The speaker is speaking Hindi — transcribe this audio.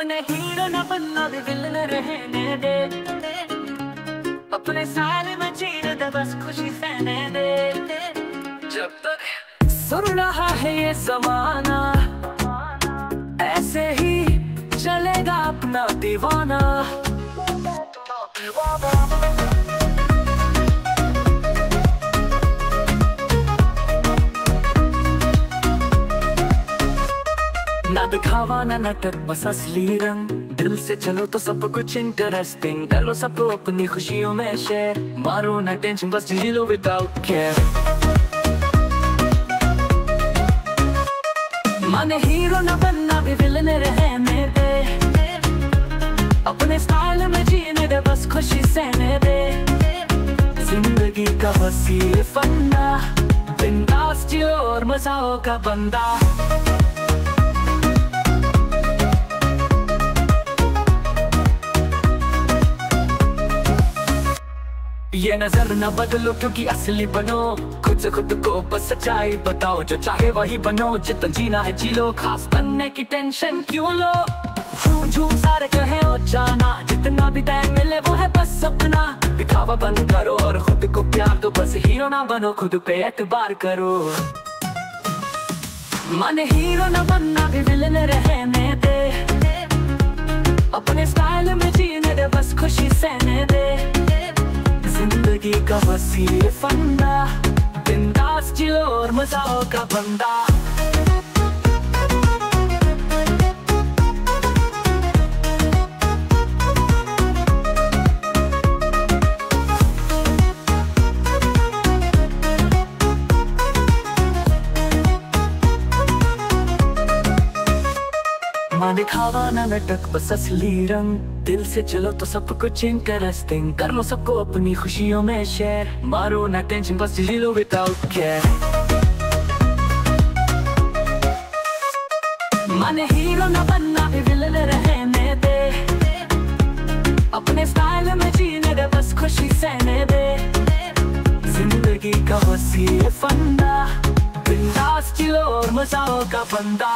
मन हीरो ना बनना भी विलन रहने दे। अपने साल में जीने बस खुशी सहने दे। जब तक सुन रहा है ये जमाना, ऐसे ही चलेगा अपना दीवाना। ना दिखावा, ना नाटक, बस असली रंग। दिल से चलो तो सब कुछ इंटरेस्टिंग करो सबको अपनी खुशियों में शेयर मारो ना टेंशन बस जी लो विदाउट केयर माने हीरो ना बनना, भी विलन रहने दे अपने स्टाइल में जीने दे, बस खुशी सहने दे। ज़िंदगी का वसीर फन्ना। बिंदास जियो और मजाओ का बंदा। ये नज़र न बदलो, क्योंकि असली बनो। खुद खुद को बस सच्चाई बताओ, जो चाहे वही बनो। जितना जीना है जी लो, खास बनने की टेंशन क्यों लो? झूम झूम सारे कहे हो जाना। जितना भी टाइम मिले, वो है बस सपना। दिखावा बंद करो और खुद को प्यार दो। बस हीरो ना बनो, खुद पे एतबार करो। मन हीरो न बनना, भी विलन रहने दे। अपने स्टाइल में जीने दे, बस खुशी सहने ज़िंदगी फंदा बिंदास जियो और मजाओ का बंदा। माँ दिखावा ना नटक बस असली रंग। दिल से चलो तो सब कुछ इंटरेस्टिंग कर लो सबको अपनी खुशियों में शेयर मारो ना टेंशन बस जी लो विदाउट केयर माने हीरो ना बनना, भी विलन रहने दे। अपने स्टाइल में जीने दे, बस खुशी सहने दे। ज़िंदगी का वसीर फंदा। बिंदास जिलो और मजाओ का बंदा